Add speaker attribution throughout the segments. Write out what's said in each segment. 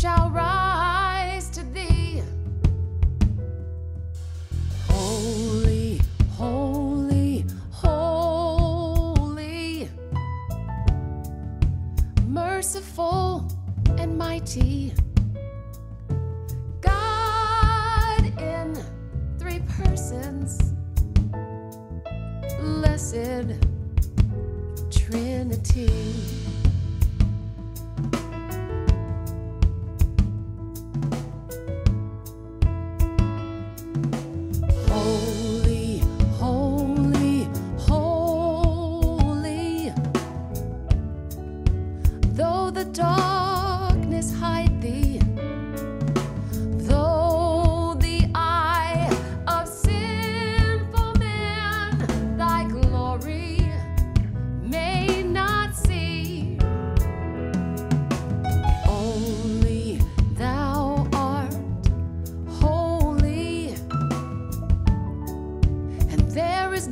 Speaker 1: shall rise to thee. Holy, holy, holy, merciful and mighty. God in three persons, blessed Trinity.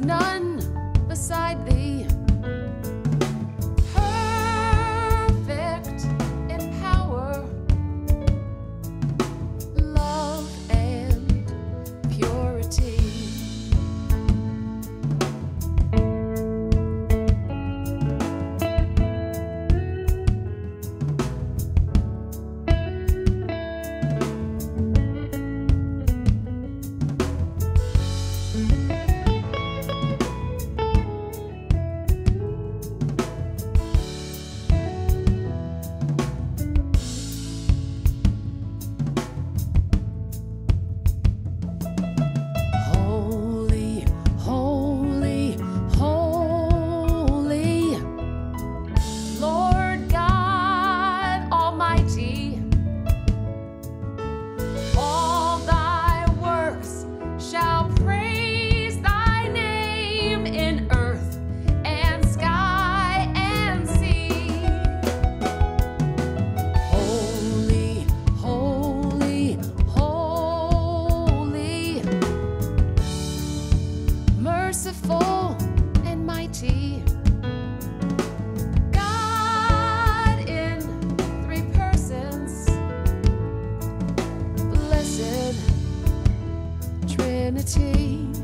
Speaker 1: none. merciful and mighty. God in three persons, blessed Trinity.